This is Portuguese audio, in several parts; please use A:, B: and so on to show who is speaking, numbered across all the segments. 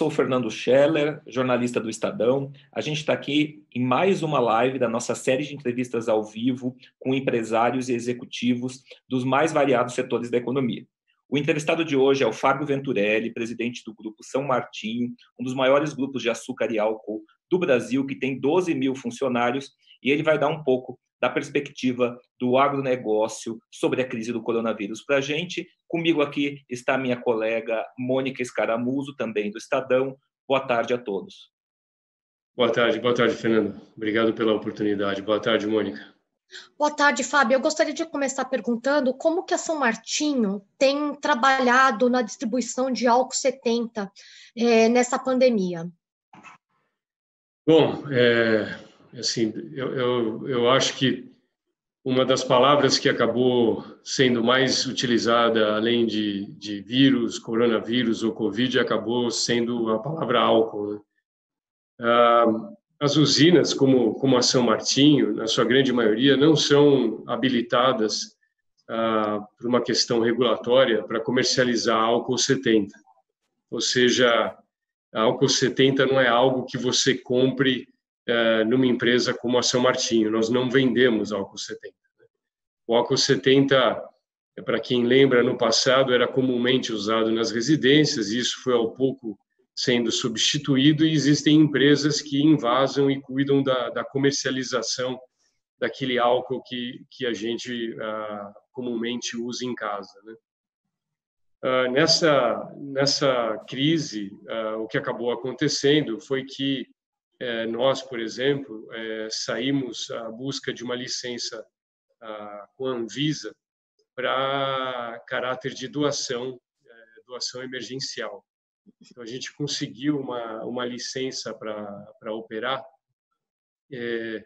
A: sou o Fernando Scheller, jornalista do Estadão. A gente está aqui em mais uma live da nossa série de entrevistas ao vivo com empresários e executivos dos mais variados setores da economia. O entrevistado de hoje é o Fábio Venturelli, presidente do Grupo São Martinho, um dos maiores grupos de açúcar e álcool do Brasil, que tem 12 mil funcionários, e ele vai dar um pouco da perspectiva do agronegócio sobre a crise do coronavírus para a gente. Comigo aqui está a minha colega Mônica Escaramuzo, também do Estadão. Boa tarde a todos.
B: Boa tarde, boa tarde, Fernando. Obrigado pela oportunidade. Boa tarde, Mônica.
C: Boa tarde, Fábio. Eu gostaria de começar perguntando como que a São Martinho tem trabalhado na distribuição de álcool 70 é, nessa pandemia.
B: Bom, é, assim, eu, eu, eu acho que uma das palavras que acabou sendo mais utilizada, além de, de vírus, coronavírus ou Covid, acabou sendo a palavra álcool. Né? Ah, as usinas, como, como a São Martinho, na sua grande maioria, não são habilitadas ah, por uma questão regulatória para comercializar álcool 70. Ou seja, álcool 70 não é algo que você compre numa empresa como a São Martinho. Nós não vendemos álcool 70. Né? O álcool 70, para quem lembra, no passado era comumente usado nas residências, e isso foi ao pouco sendo substituído, e existem empresas que invasam e cuidam da, da comercialização daquele álcool que, que a gente ah, comumente usa em casa. Né? Ah, nessa, nessa crise, ah, o que acabou acontecendo foi que é, nós, por exemplo, é, saímos à busca de uma licença com a Anvisa para caráter de doação, é, doação emergencial. Então, a gente conseguiu uma, uma licença para operar é,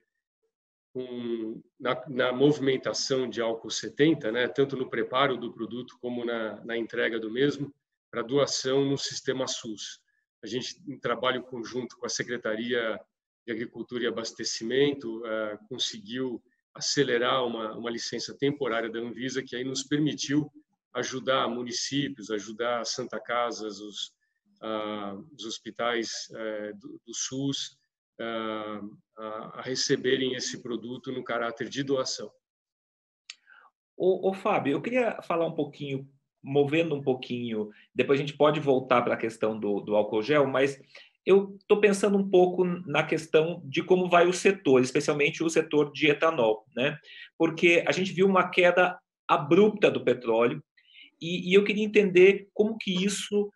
B: com, na, na, movimentação de álcool 70, né, tanto no preparo do produto como na, na entrega do mesmo, para doação no sistema SUS. A gente, em trabalho conjunto com a Secretaria de Agricultura e Abastecimento, eh, conseguiu acelerar uma, uma licença temporária da Anvisa, que aí nos permitiu ajudar municípios, ajudar Santa Casas, os, os hospitais eh, do, do, SUS, ah, a, a receberem esse produto no caráter de doação.
A: Ô, ô, Fábio, eu queria falar um pouquinho movendo um pouquinho, depois a gente pode voltar para a questão do, do álcool gel, mas eu estou pensando um pouco na questão de como vai o setor, especialmente o setor de etanol, né? Porque a gente viu uma queda abrupta do petróleo e, e eu queria entender como que isso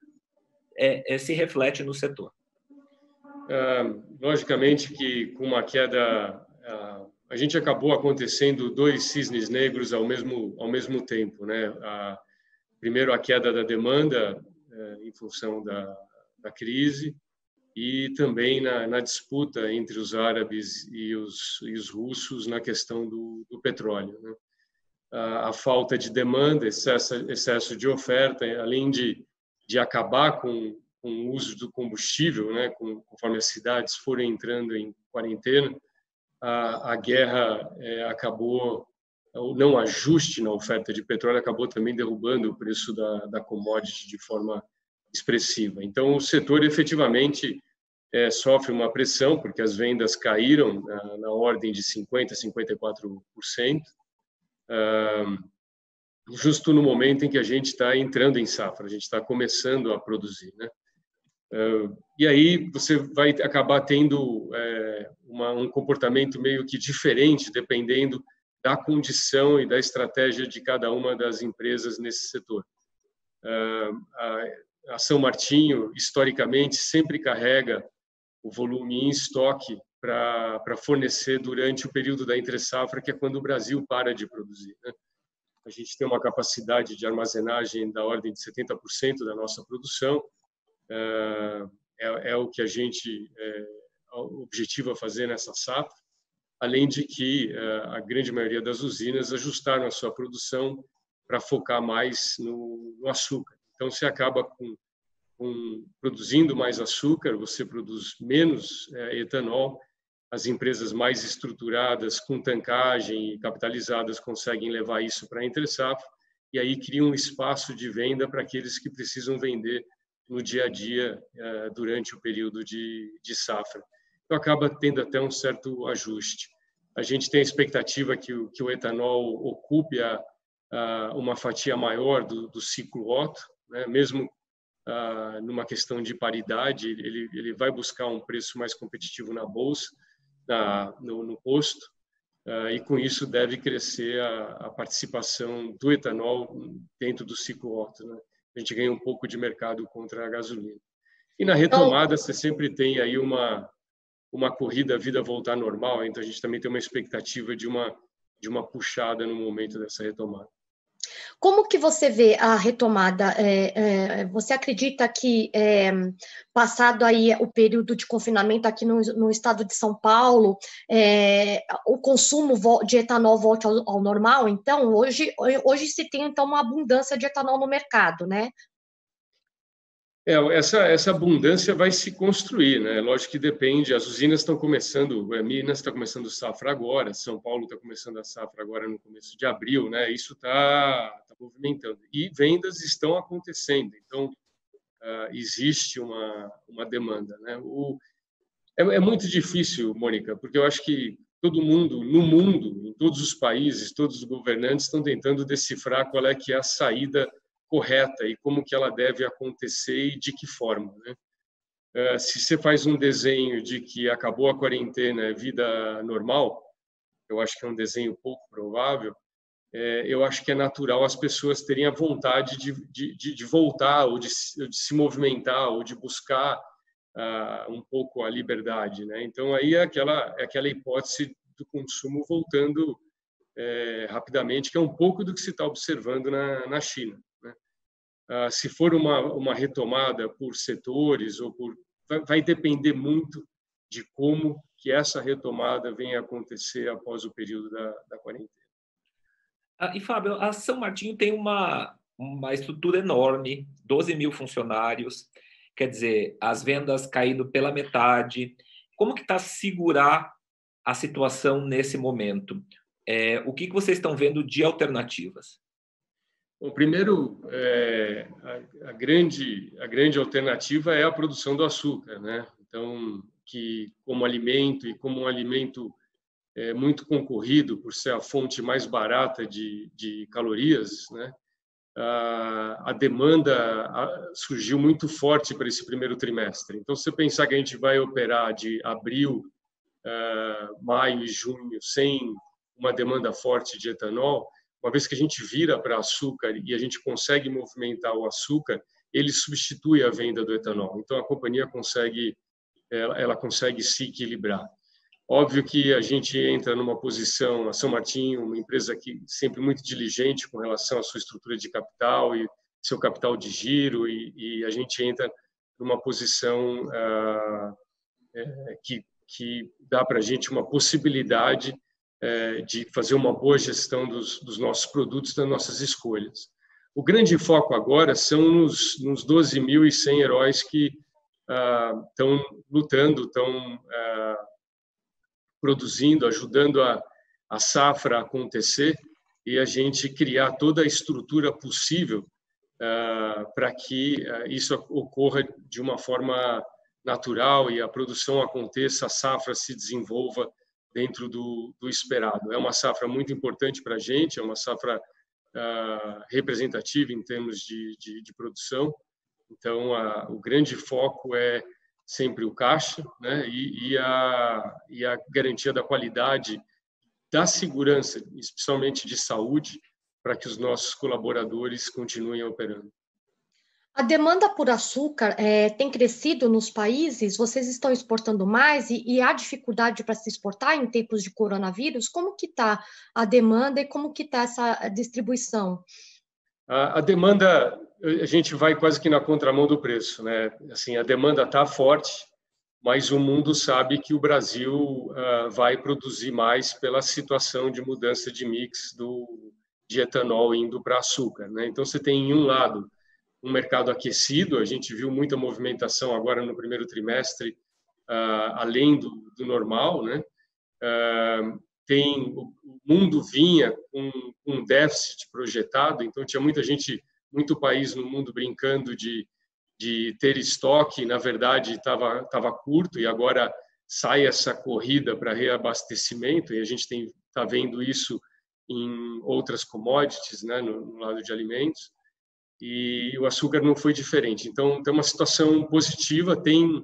A: é, é, se reflete no setor.
B: Uh, logicamente que com uma queda, uh, a gente acabou acontecendo dois cisnes negros ao mesmo ao mesmo tempo, né? Uh, primeiro a queda da demanda é, em função da, da crise e também na, na, disputa entre os árabes e os, e os russos na questão do, do petróleo. Né? A, a, falta de demanda, excesso, excesso de oferta, além de, de acabar com, com o uso do combustível, né? com, conforme as cidades forem entrando em quarentena, a, a guerra é, acabou o não ajuste na oferta de petróleo acabou também derrubando o preço da, da commodity de forma expressiva. Então, o setor efetivamente é, sofre uma pressão, porque as vendas caíram na, na ordem de 50%, 54%, ah, justo no momento em que a gente está entrando em safra, a gente está começando a produzir. Né? Uh, e aí você vai acabar tendo é, uma, um comportamento meio que diferente, dependendo da condição e da estratégia de cada uma das empresas nesse setor. Ah, a São Martinho, historicamente, sempre carrega o volume em estoque para fornecer durante o período da entre-safra, que é quando o Brasil para de produzir. Né? A gente tem uma capacidade de armazenagem da ordem de 70% da nossa produção, ah, é, é, o que a gente é, objetiva fazer nessa safra além de que eh, a grande maioria das usinas ajustaram a sua produção para focar mais no, no, açúcar. Então, você acaba com, com, produzindo mais açúcar, você produz menos é, etanol, as empresas mais estruturadas, com tancagem e capitalizadas, conseguem levar isso para a entre-safra, e aí cria um espaço de venda para aqueles que precisam vender no dia a dia uh, durante o período de, de safra. Então, acaba tendo até um certo ajuste. A gente tem a expectativa que o, que o etanol ocupe a, a, uma fatia maior do, do ciclo Otto, né? mesmo ah, numa questão de paridade, ele, ele vai buscar um preço mais competitivo na bolsa, na, no, no posto, uh, e com isso deve crescer a, a, participação do etanol dentro do ciclo Otto. Né? A gente ganha um pouco de mercado contra a gasolina. E na retomada, você sempre tem aí uma, uma corrida, a vida voltar normal, então a gente também tem uma expectativa de uma, de uma puxada no momento dessa retomada.
C: Como que você vê a retomada? É, é, você acredita que, é, passado aí o período de confinamento aqui no, no estado de São Paulo, é, o consumo de etanol volte ao, ao, normal? Então, hoje, hoje se tem então uma abundância de etanol no mercado, né?
B: É, essa, essa abundância vai se construir, né? Lógico que depende. As usinas estão começando, a Minas está começando safra agora, São Paulo está começando a safra agora no começo de abril, né? Isso está tá movimentando e vendas estão acontecendo. Então uh, existe uma uma demanda, né? O, é, é muito difícil, Mônica, porque eu acho que todo mundo no mundo, em todos os países, todos os governantes estão tentando decifrar qual é que é a saída correta e como que ela deve acontecer e de que forma, né? Eh, se você faz um desenho de que acabou a quarentena, é vida normal, eu acho que é um desenho pouco provável. É, eu acho que é natural as pessoas terem a vontade de, de, de voltar ou de, de, se movimentar ou de buscar uh, um pouco a liberdade, né? Então aí é aquela é aquela hipótese do consumo voltando é, rapidamente, que é um pouco do que se está observando na, na China. Ah, se for uma, uma retomada por setores ou por vai, vai depender muito de como que essa retomada venha acontecer após o período da, da quarentena.
A: Ah, e Fábio, a São Martinho tem uma uma estrutura enorme, 12 mil funcionários, quer dizer, as vendas caindo pela metade. Como que está segurar a situação nesse momento? É, o que, que vocês estão vendo de alternativas?
B: Bom, primeiro, é, a, a, grande, a grande alternativa é a produção do açúcar, né? Então, que como alimento e como um alimento é, muito concorrido por ser a fonte mais barata de, de calorias, né? A, demanda surgiu muito forte para esse primeiro trimestre. Então, se você pensar que a gente vai operar de abril, uh, maio e junho sem uma demanda forte de etanol, uma vez que a gente vira para açúcar e a gente consegue movimentar o açúcar, ele substitui a venda do etanol. Então a companhia consegue ela, ela consegue se equilibrar. Óbvio que a gente entra numa posição, a São Martinho, uma empresa que sempre muito diligente com relação à sua estrutura de capital e seu capital de giro, e, e a gente entra numa posição ah, é, que, que dá para a gente uma possibilidade de fazer uma boa gestão dos, dos, nossos produtos, das nossas escolhas. O grande foco agora são nos, nos 12.100 heróis que estão ah, lutando, estão ah, produzindo, ajudando a, a safra a acontecer e a gente criar toda a estrutura possível ah, para que isso ocorra de uma forma natural e a produção aconteça, a safra se desenvolva dentro do, do esperado. É uma safra muito importante para a gente, é uma safra uh, representativa em termos de, de, de produção. Então, uh, o grande foco é sempre o caixa né? e, e, a, e a garantia da qualidade da segurança, especialmente de saúde, para que os nossos colaboradores continuem operando.
C: A demanda por açúcar é, tem crescido nos países? Vocês estão exportando mais e, e há dificuldade para se exportar em tempos de coronavírus? Como que está a demanda e como que está essa distribuição?
B: A, a, demanda, a gente vai quase que na contramão do preço, né? Assim, a demanda está forte, mas o mundo sabe que o Brasil uh, vai produzir mais pela situação de mudança de mix do de etanol indo para açúcar, né? Então você tem em um lado um mercado aquecido, a gente viu muita movimentação agora no primeiro trimestre, uh, além do, do, normal, né? Uh, tem o mundo vinha com um déficit projetado, então tinha muita gente, muito país no mundo brincando de de ter estoque, na verdade, estava tava curto e agora sai essa corrida para reabastecimento e a gente está vendo isso em outras commodities, né, no, no, lado de alimentos, e o açúcar não foi diferente. Então, tem uma situação positiva, tem,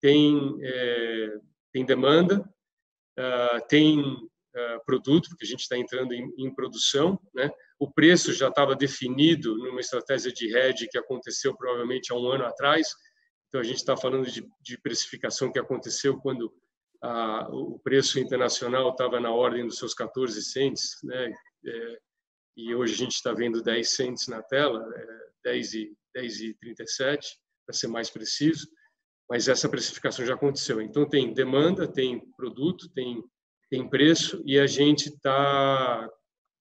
B: tem, é, tem demanda, uh, tem uh, produto, porque a gente está entrando em, em, produção, né? o preço já estava definido numa estratégia de hedge que aconteceu provavelmente há um ano atrás, então a gente está falando de, de precificação que aconteceu quando a, o preço internacional estava na ordem dos seus 14 cents, né? É, e hoje a gente está vendo 10 cents na tela, é, 10 e 10 e 37, para ser mais preciso. Mas essa precificação já aconteceu. Então tem demanda, tem produto, tem tem preço e a gente está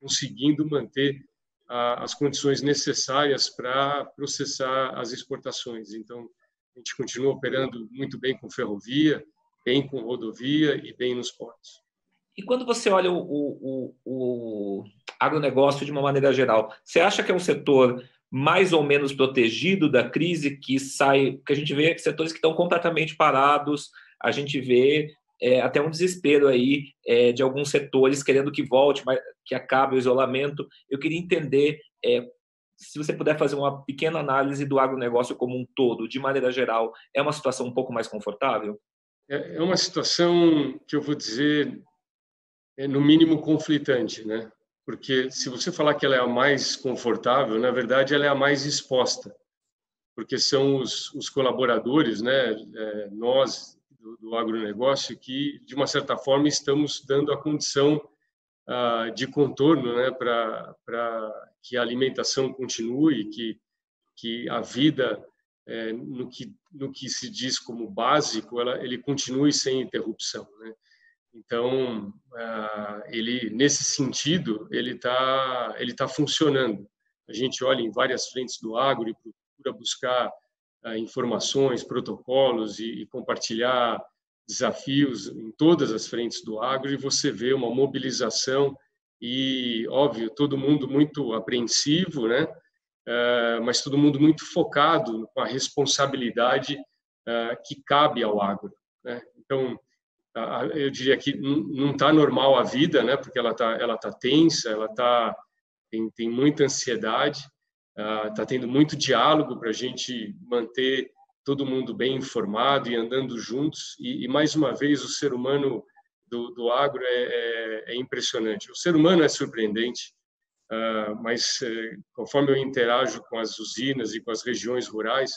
B: conseguindo manter a, as condições necessárias para processar as exportações. Então a gente continua operando muito bem com ferrovia, bem com rodovia e bem nos portos.
A: E quando você olha o, o, o, agronegócio de uma maneira geral, você acha que é um setor mais ou menos protegido da crise que sai, que a gente vê setores que estão completamente parados, a gente vê é, até um desespero aí é, de alguns setores querendo que volte, mas que acabe o isolamento. Eu queria entender é, se você puder fazer uma pequena análise do agronegócio como um todo, de maneira geral, é uma situação um pouco mais confortável?
B: É, é uma situação que eu vou dizer, é no mínimo conflitante, né? Porque se você falar que ela é a mais confortável, na verdade ela é a mais exposta, porque são os, os colaboradores, né? É, nós do, do agronegócio que de uma certa forma estamos dando a condição ah, de contorno, né? Para que a alimentação continue, que que a vida é, no, que, no que se diz como básico, ela, ele continue sem interrupção. Né? Então, ah, ele nesse sentido, ele está ele tá funcionando. A gente olha em várias frentes do agro e procura buscar ah, informações, protocolos e, e compartilhar desafios em todas as frentes do agro e você vê uma mobilização e, óbvio, todo mundo muito apreensivo, né? Eh, mas todo mundo muito focado com a responsabilidade eh, que cabe ao agro. Né? Então, eu diria que não está normal a vida, né? Porque ela está ela tá tensa, ela tá tem, tem muita ansiedade, está ah, tendo muito diálogo para a gente manter todo mundo bem informado e andando juntos. E, e mais uma vez o ser humano do, do agro é, é, é impressionante. O ser humano é surpreendente. Ah, mas eh, conforme eu interajo com as usinas e com as regiões rurais,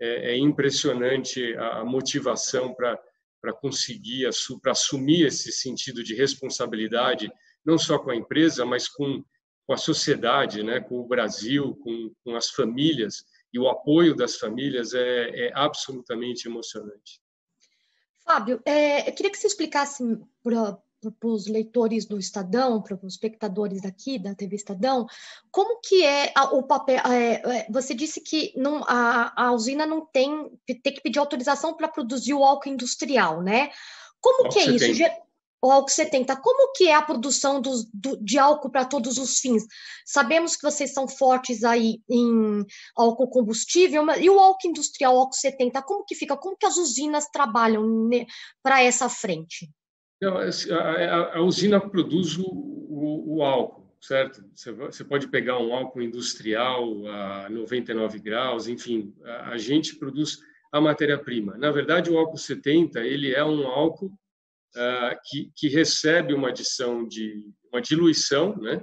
B: é, é impressionante a, motivação para para conseguir para assumir esse sentido de responsabilidade não só com a empresa mas com, com a sociedade né com o Brasil com, com as famílias e o apoio das famílias é, é absolutamente emocionante.
C: Fábio é, eu queria que você explicasse para para os leitores do Estadão, para os espectadores aqui da TV Estadão, como que é o papel? É, é, você disse que não, a, a usina não tem, tem que pedir autorização para produzir o álcool industrial, né? Como que é isso? O álcool 70, como que é a produção do, de álcool para todos os fins? Sabemos que vocês são fortes aí em álcool combustível, mas, e o álcool industrial, o álcool 70, como que fica? Como que as usinas trabalham para essa frente?
B: Não, a, a, usina produz o, o, o, álcool, certo? Você, pode pegar um álcool industrial a 99 graus, enfim, a, a gente produz a matéria-prima. Na verdade, o álcool 70 ele é um álcool uh, que, que recebe uma adição de uma diluição, né?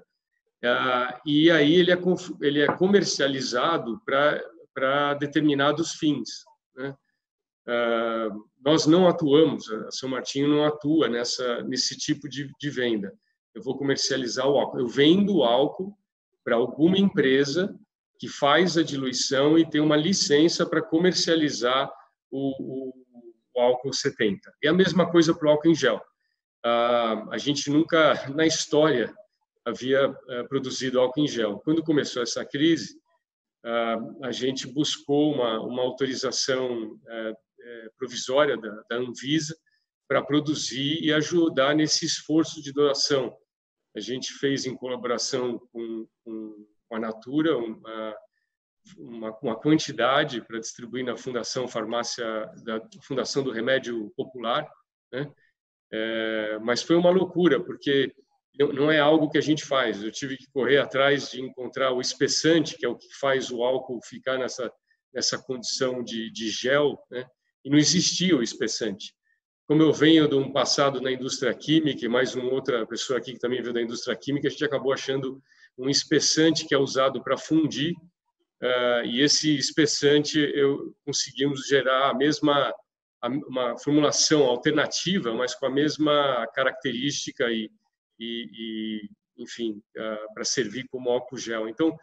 B: Uh, e aí ele é, ele é comercializado para determinados fins. Né? Ah, nós não atuamos, a São Martinho não atua nessa nesse tipo de, de venda. Eu vou comercializar o álcool. Eu vendo o álcool para alguma empresa que faz a diluição e tem uma licença para comercializar o, o, o, álcool 70. E a mesma coisa para o álcool em gel. Uh, a gente nunca, na história, havia uh, produzido álcool em gel. Quando começou essa crise, uh, a gente buscou uma, uma autorização é, provisória da, da Anvisa para produzir e ajudar nesse esforço de doação. A gente fez em colaboração com, com, com a Natura uma, uma, uma quantidade para distribuir na Fundação Farmácia, da Fundação do Remédio Popular, né? É, mas foi uma loucura, porque não é algo que a gente faz. Eu tive que correr atrás de encontrar o espessante, que é o que faz o álcool ficar nessa, nessa condição de, de gel, né? E não existia o espessante. Como eu venho de um passado na indústria química, e mais uma outra pessoa aqui que também veio da indústria química, a gente acabou achando um espessante que é usado para fundir, uh, e esse espessante eu conseguimos gerar a mesma uma formulação alternativa, mas com a mesma característica e, e, e enfim, uh, para servir como álcool gel. Então,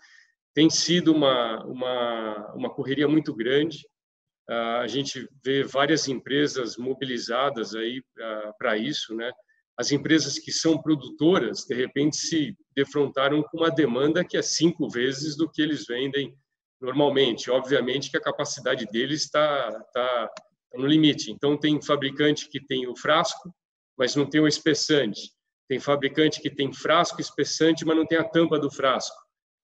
B: tem sido uma, uma, uma correria muito grande. Uh, a gente vê várias empresas mobilizadas aí para isso, né? As empresas que são produtoras, de repente, se defrontaram com uma demanda que é cinco vezes do que eles vendem normalmente. Obviamente que a capacidade deles está tá, no limite. Então, tem fabricante que tem o frasco, mas não tem o espessante. Tem fabricante que tem frasco espessante, mas não tem a tampa do frasco.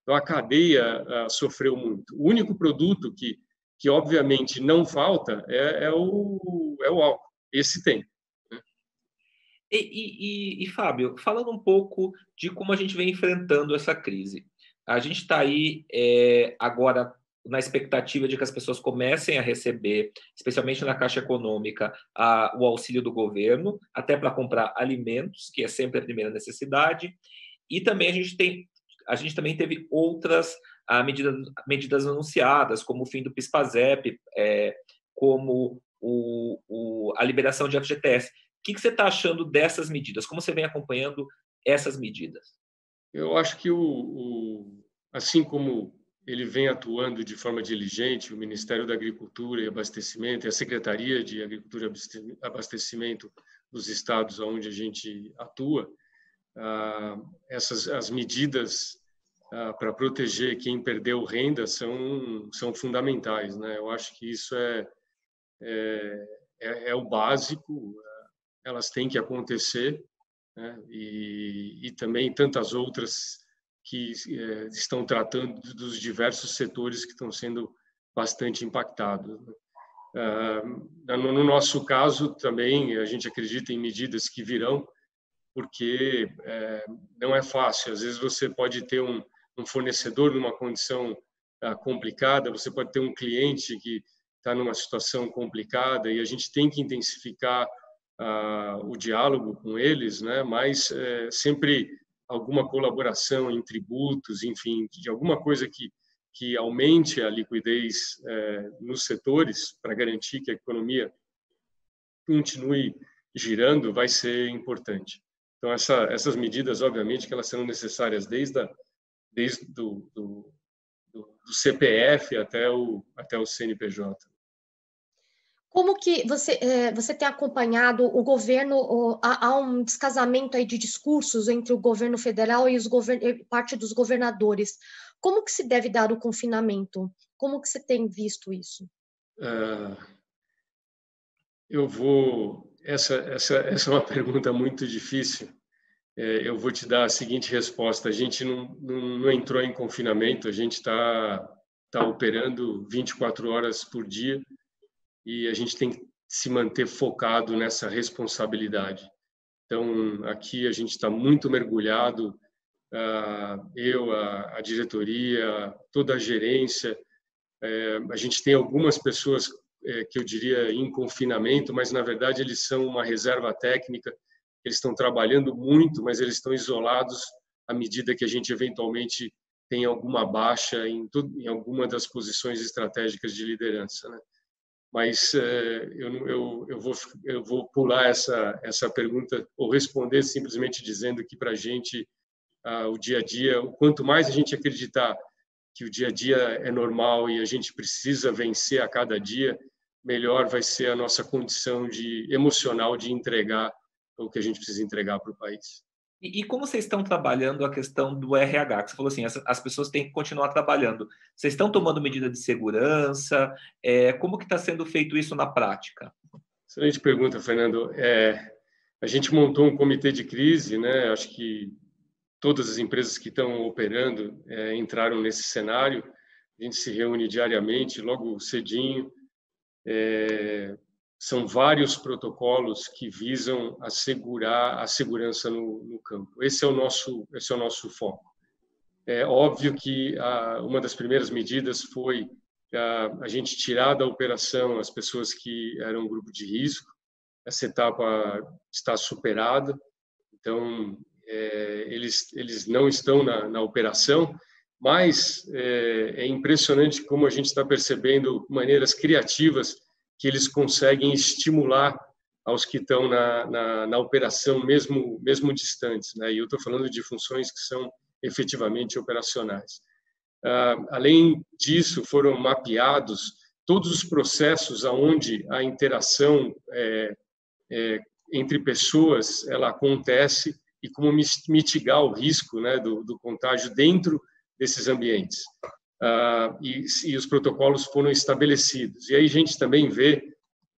B: Então, a cadeia uh, sofreu muito. O único produto que, que obviamente, não falta é, é o, é o álcool. Esse tem.
A: Né? E, e, e, Fábio, falando um pouco de como a gente vem enfrentando essa crise. A gente está aí é, agora na expectativa de que as pessoas comecem a receber, especialmente na Caixa Econômica, a, o auxílio do governo, até para comprar alimentos, que é sempre a primeira necessidade. E também a gente tem a gente também teve outras a, medidas, medidas anunciadas, como o fim do PISPAZEP, é, como o, o, a liberação de FGTS. O que, que você está achando dessas medidas? Como você vem acompanhando essas medidas?
B: Eu acho que o, o assim como ele vem atuando de forma diligente, o Ministério da Agricultura e Abastecimento e a Secretaria de Agricultura e Abastecimento dos estados onde a gente atua, ah, essas as medidas ah, para proteger quem perdeu renda são são fundamentais, né? Eu acho que isso é é, é, é o básico, elas têm que acontecer, né? e, e também tantas outras que é, estão tratando dos diversos setores que estão sendo bastante impactados. Né? Ah, no nosso caso, também, a gente acredita em medidas que virão, porque é, não é fácil. Às vezes você pode ter um, um fornecedor numa condição ah, complicada, você pode ter um cliente que está numa situação complicada e a gente tem que intensificar ah, o diálogo com eles, né? mas é, sempre alguma colaboração em tributos, enfim, de alguma coisa que que aumente a liquidez é, nos setores para garantir que a economia continue girando vai ser importante. Então essa, essas medidas, obviamente, que elas serão necessárias desde a, desde do, do, do, CPF até o até o CNPJ.
C: Como que você, é, você tem acompanhado o governo, há, um descasamento aí de discursos entre o governo federal e os govern, parte dos governadores. Como que se deve dar o confinamento? Como que você tem visto isso? Uh,
B: eu vou... Essa, essa, essa é uma pergunta muito difícil. É, eu vou te dar a seguinte resposta. A gente não, não, não entrou em confinamento, a gente está tá operando 24 horas por dia, e a gente tem que se manter focado nessa responsabilidade. Então, aqui a gente está muito mergulhado, eu, a, a, diretoria, toda a gerência. É, a gente tem algumas pessoas é, que eu diria em confinamento, mas na verdade eles são uma reserva técnica. Eles estão trabalhando muito, mas eles estão isolados à medida que a gente eventualmente tem alguma baixa em, tudo, em alguma das posições estratégicas de liderança. Né? mas é, eu, eu, eu, vou, eu vou pular essa, essa pergunta ou responder simplesmente dizendo que para a gente ah, o dia a dia, quanto mais a gente acreditar que o dia a dia é normal e a gente precisa vencer a cada dia, melhor vai ser a nossa condição de emocional de entregar o que a gente precisa entregar para o país.
A: E, e, como vocês estão trabalhando a questão do RH? Que você falou assim, as, as pessoas têm que continuar trabalhando. Vocês estão tomando medida de segurança? É, como que está sendo feito isso na prática?
B: Excelente pergunta, Fernando. É, a gente montou um comitê de crise, né? Acho que todas as empresas que estão operando é, entraram nesse cenário. a gente se reúne diariamente, logo cedinho. É, são vários protocolos que visam assegurar a segurança no, no, campo. Esse é o nosso, esse é o nosso foco. É óbvio que a, uma das primeiras medidas foi a, a, gente tirar da operação as pessoas que eram um grupo de risco. Essa etapa está superada, então é, eles eles não estão na, na operação, mas é, é impressionante como a gente está percebendo maneiras criativas que eles conseguem estimular aos que estão na, na, na operação, mesmo, mesmo distantes. Né? E eu estou falando de funções que são efetivamente operacionais. Uh, além disso, foram mapeados todos os processos aonde a interação é, é, entre pessoas ela acontece e como mitigar o risco né, do, do contágio dentro desses ambientes. Uh, e, e, os protocolos foram estabelecidos. E aí a gente também vê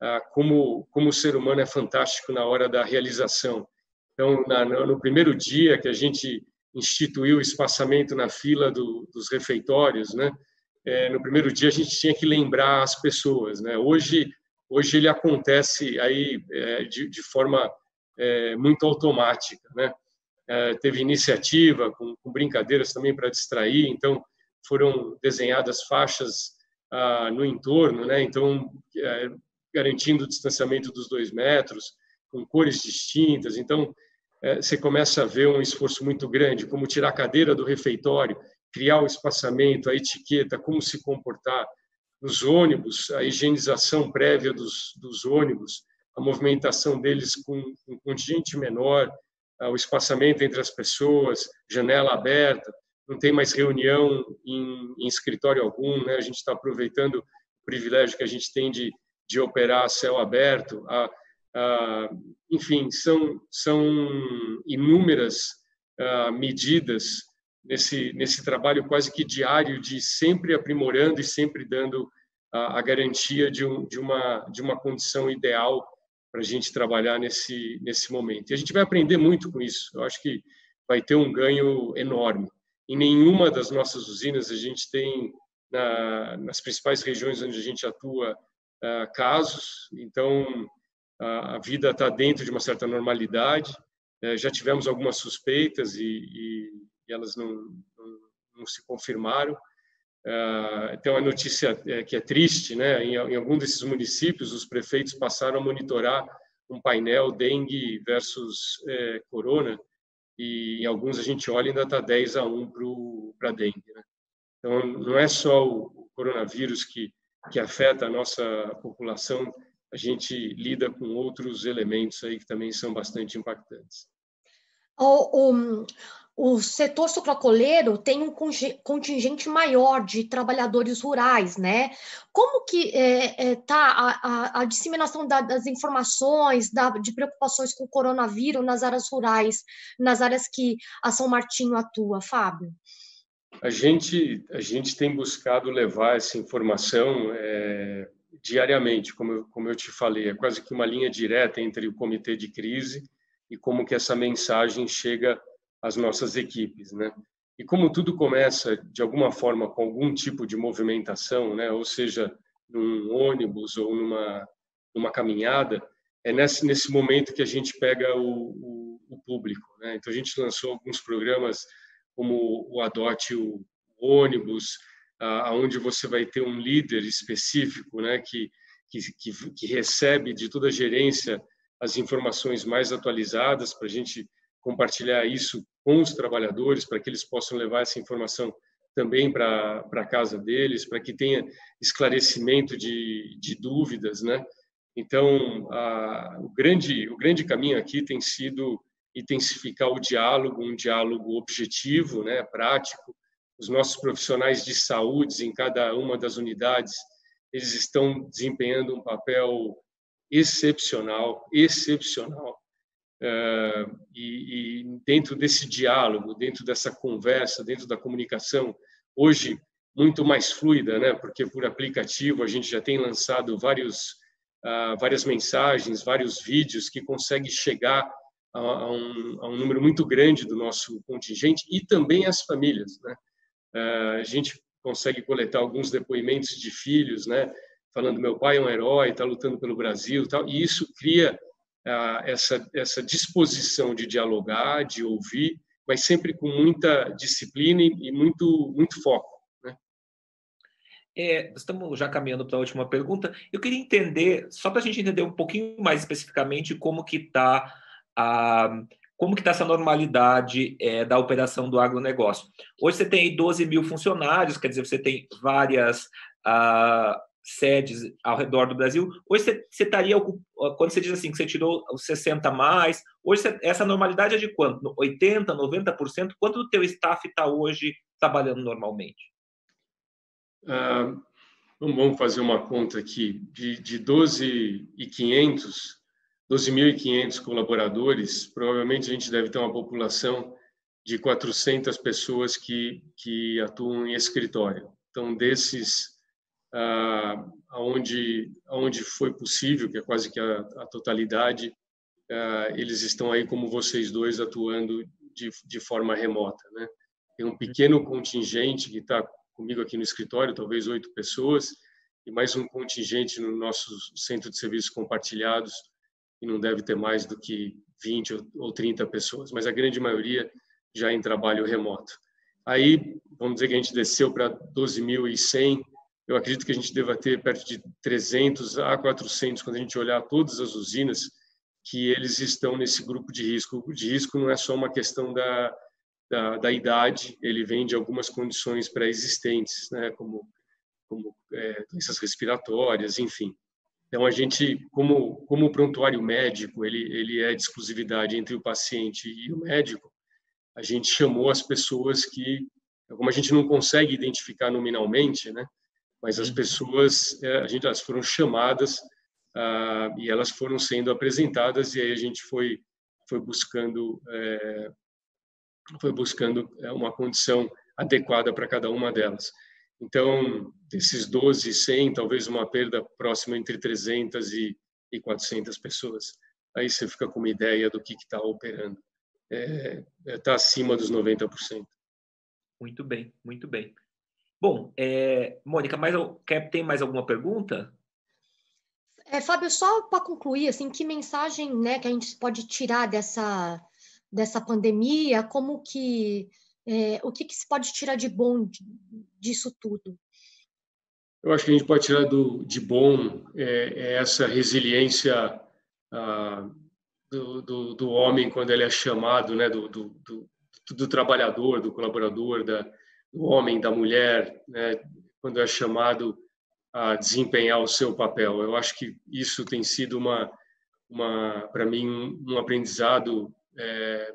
B: uh, como, como o ser humano é fantástico na hora da realização. Então, na, no primeiro dia que a gente instituiu o espaçamento na fila do, dos refeitórios, né? É, no primeiro dia a gente tinha que lembrar as pessoas, né? Hoje, hoje ele acontece aí é, de, de, forma é, muito automática, né? É, teve iniciativa com, com brincadeiras também para distrair, então foram desenhadas faixas ah, no entorno, né? Então é, garantindo o distanciamento dos dois metros, com cores distintas. Então é, você começa a ver um esforço muito grande, como tirar a cadeira do refeitório, criar o espaçamento, a etiqueta, como se comportar nos ônibus, a higienização prévia dos, dos ônibus, a movimentação deles com um contingente menor, o espaçamento entre as pessoas, janela aberta, não tem mais reunião em, em escritório algum, né? a gente está aproveitando o privilégio que a gente tem de, de operar a céu aberto, a, ah, enfim, são, são inúmeras ah, medidas nesse, nesse trabalho quase que diário de sempre aprimorando e sempre dando a, a garantia de, um, de, uma, de uma condição ideal para a gente trabalhar nesse, nesse momento. E a gente vai aprender muito com isso. Eu acho que vai ter um ganho enorme. Em nenhuma das nossas usinas a gente tem, na, nas principais regiões onde a gente atua, uh, casos. Então, a vida está dentro de uma certa normalidade. É, já tivemos algumas suspeitas e, e, e elas não, não, não, se confirmaram. É, tem uma notícia é, que é triste, né? Em, em algum desses municípios, os prefeitos passaram a monitorar um painel dengue versus é, corona e em alguns a gente olha e ainda está 10 a 1 para dengue. Né? Então, não é só o coronavírus que, que afeta a nossa população, a gente lida com outros elementos aí que também são bastante impactantes.
C: O, o, o setor sucrocoleiro tem um contingente maior de trabalhadores rurais, né? Como que está é, é, tá a, a, disseminação da, das informações, da, de preocupações com o coronavírus nas áreas rurais, nas áreas que a São Martinho atua, Fábio?
B: A gente, a gente tem buscado levar essa informação é, diariamente, como eu, como eu te falei, é quase que uma linha direta entre o comitê de crise e como que essa mensagem chega às nossas equipes, né? E como tudo começa de alguma forma com algum tipo de movimentação, né? Ou seja, num ônibus ou numa numa caminhada, é nesse nesse momento que a gente pega o, o, o público, né? Então a gente lançou alguns programas como o Adote o ônibus, aonde você vai ter um líder específico, né, que, que, que recebe de toda a gerência as informações mais atualizadas para a gente compartilhar isso com os trabalhadores, para que eles possam levar essa informação também para a casa deles, para que tenha esclarecimento de, de dúvidas, né? Então, a, o grande o grande caminho aqui tem sido intensificar o diálogo, um diálogo objetivo, né, prático, os nossos profissionais de saúde em cada uma das unidades, eles estão desempenhando um papel excepcional, excepcional. Uh, e, e, dentro desse diálogo, dentro dessa conversa, dentro da comunicação, hoje muito mais fluida, né? Porque por aplicativo a gente já tem lançado vários, uh, várias mensagens, vários vídeos que conseguem chegar a, a, um, a, um, número muito grande do nosso contingente e também as famílias, né? a gente consegue coletar alguns depoimentos de filhos, né? Falando meu pai é um herói, está lutando pelo Brasil, tal. E isso cria ah, essa essa disposição de dialogar, de ouvir, mas sempre com muita disciplina e muito muito foco. Né?
A: É, estamos já caminhando para a última pergunta. Eu queria entender, só para a gente entender um pouquinho mais especificamente como que está a como que está essa normalidade é, da operação do agronegócio. Hoje você tem 12 mil funcionários, quer dizer, você tem várias ah, sedes ao redor do Brasil. Hoje você, você estaria, quando você diz assim, que você tirou os 60 mais, hoje você, essa normalidade é de quanto? 80%, 90%? Quanto do teu staff está hoje trabalhando normalmente?
B: Ah, vamos fazer uma conta aqui. De, de 12.500 12.500 colaboradores, provavelmente a gente deve ter uma população de 400 pessoas que, que atuam em escritório. Então, desses, aonde, aonde foi possível, que é quase que a, a totalidade, ah, eles estão aí como vocês dois atuando de, de forma remota. Né? Tem um pequeno contingente que está comigo aqui no escritório, talvez oito pessoas, e mais um contingente no nosso centro de serviços compartilhados, e não deve ter mais do que 20 ou 30 pessoas, mas a grande maioria já em trabalho remoto. Aí, vamos dizer que a gente desceu para 12.100, eu acredito que a gente deva ter perto de 300 a 400 quando a gente olhar todas as usinas que eles estão nesse grupo de risco. O de risco não é só uma questão da, da, da idade, ele vem de algumas condições pré-existentes, né, como, como é, doenças respiratórias, enfim. Então, a gente, como, como o prontuário médico, ele, ele é de exclusividade entre o paciente e o médico, a gente chamou as pessoas que, como a gente não consegue identificar nominalmente, né? Mas as uhum. pessoas, é, a gente, elas foram chamadas ah, e elas foram sendo apresentadas e aí a gente foi, foi buscando, é, foi buscando é, uma condição adequada para cada uma delas. Então, desses 12, 100, talvez uma perda próxima entre 300 e, e 400 pessoas. Aí você fica com uma ideia do que está operando. Está é, é, tá acima dos 90%.
A: Muito bem, muito bem. Bom, é, Mônica, mais, quer, tem mais alguma pergunta?
C: É, Fábio, só para concluir, assim, que mensagem né, que a gente pode tirar dessa, dessa pandemia, como que é, o que, que, se pode tirar de bom disso tudo?
B: Eu acho que a gente pode tirar do, de bom é, é essa resiliência ah, do, do, do, homem quando ele é chamado, né, do, do, do trabalhador, do colaborador, da, do homem, da mulher, né, quando é chamado a desempenhar o seu papel. Eu acho que isso tem sido uma, uma para mim, um, aprendizado é,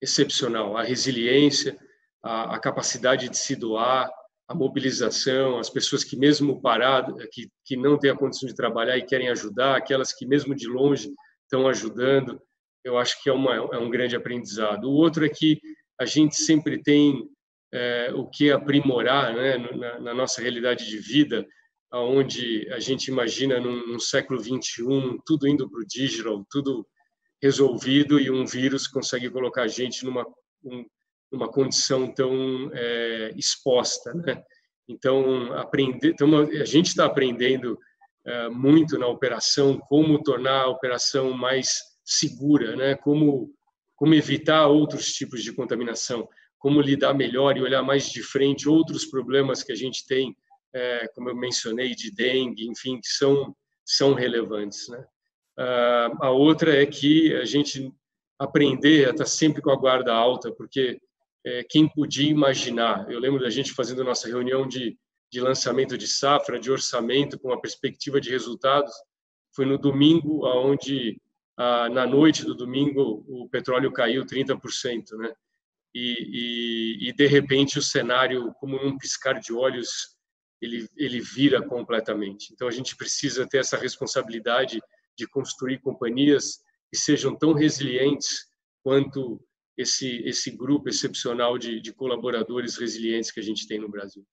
B: excepcional. A resiliência, a, a capacidade de se doar, a mobilização, as pessoas que mesmo paradas, que, que não têm a condição de trabalhar e querem ajudar, aquelas que mesmo de longe estão ajudando, eu acho que é, uma, é um grande aprendizado. O outro é que a gente sempre tem é, o que aprimorar né, na, na, nossa realidade de vida, onde a gente imagina num, num século 21 tudo indo para o digital, tudo resolvido e um vírus consegue colocar a gente numa um, numa condição tão é, exposta, né? Então, aprender, então a gente está aprendendo é, muito na operação como tornar a operação mais segura, né? Como como evitar outros tipos de contaminação, como lidar melhor e olhar mais de frente outros problemas que a gente tem, é, como eu mencionei, de dengue, enfim, que são são relevantes, né? Uh, a outra é que a gente aprender a estar sempre com a guarda alta, porque é, quem podia imaginar. Eu lembro da gente fazendo nossa reunião de, de lançamento de safra, de orçamento, com a perspectiva de resultados. Foi no domingo, onde na noite do domingo o petróleo caiu 30%, né? E, e, e de repente o cenário, como um piscar de olhos, ele, ele vira completamente. Então a gente precisa ter essa responsabilidade de construir companhias que sejam tão resilientes quanto esse, esse grupo excepcional de, de colaboradores resilientes que a gente tem no Brasil.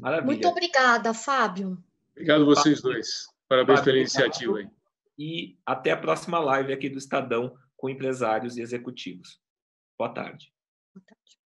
C: Maravilha. Muito obrigada, Fábio.
B: Obrigado a vocês dois. Parabéns Fábio, pela iniciativa. Aí.
A: E até a próxima live aqui do Estadão com empresários e executivos. Boa tarde. Boa tarde.